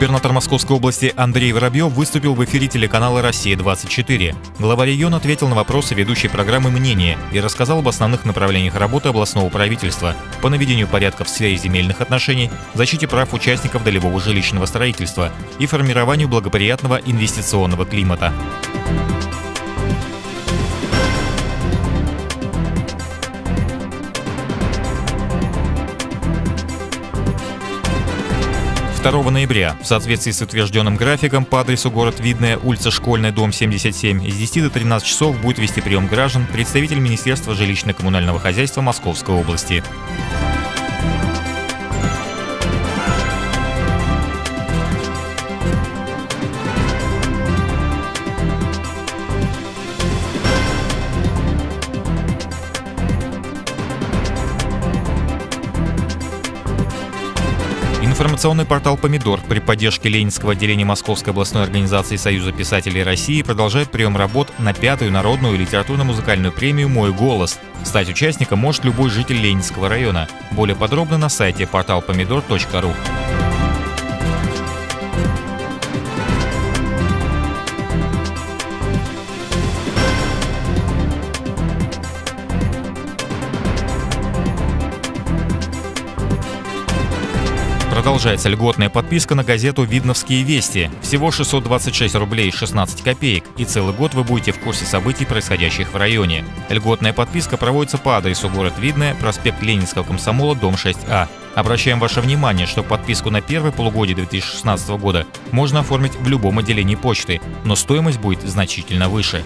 Губернатор Московской области Андрей Воробьев выступил в эфире телеканала «Россия-24». Глава региона ответил на вопросы ведущей программы «Мнение» и рассказал об основных направлениях работы областного правительства по наведению порядка в сфере земельных отношений, защите прав участников долевого жилищного строительства и формированию благоприятного инвестиционного климата. 2 ноября в соответствии с утвержденным графиком по адресу город Видная, улица Школьная, дом 77, с 10 до 13 часов будет вести прием граждан представитель Министерства жилищно-коммунального хозяйства Московской области. Информационный портал «Помидор» при поддержке Ленинского отделения Московской областной организации Союза писателей России продолжает прием работ на пятую народную литературно-музыкальную премию «Мой голос». Стать участником может любой житель Ленинского района. Более подробно на сайте portalpomidor.ru. Продолжается льготная подписка на газету «Видновские вести». Всего 626 рублей 16 копеек, и целый год вы будете в курсе событий, происходящих в районе. Льготная подписка проводится по адресу город Видное, проспект Ленинского комсомола, дом 6А. Обращаем ваше внимание, что подписку на первое полугодие 2016 года можно оформить в любом отделении почты, но стоимость будет значительно выше.